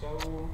So